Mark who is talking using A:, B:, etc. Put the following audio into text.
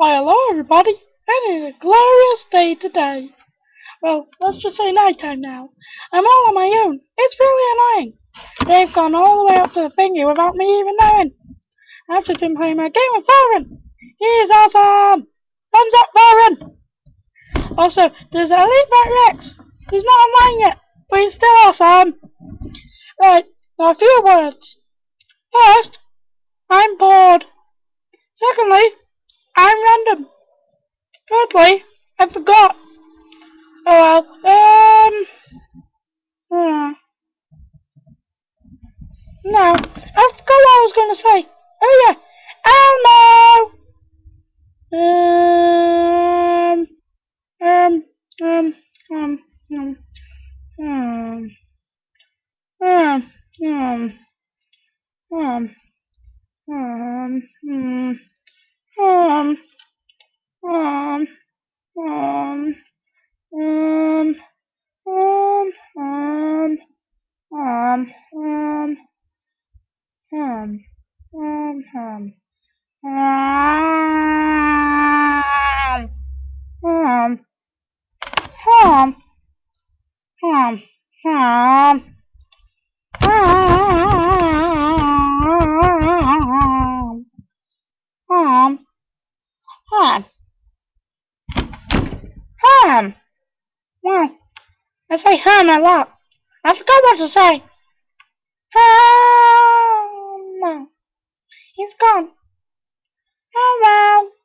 A: Why, hello everybody. and It is a glorious day today. Well, let's just say nighttime now. I'm all on my own. It's really annoying. They've gone all the way up to the thingy without me even knowing. I've just been playing my game with Thorin. He's awesome. Thumbs up, Thorin. Also, there's Elite Rat Rex. He's not online yet, but he's still awesome. Right, now a few words. First, I'm bored. Secondly, I'm random. Thirdly, I forgot. Oh well, um, hmm. No, I forgot what I was going to say. Oh yeah, Elmo! Um, um, um, um, um, um, um, um, um, um, um, um, um, um, um, um, um, um, um, um, Ham. Well, I say ham a lot. I forgot what to say. Ham. He's gone. Oh well.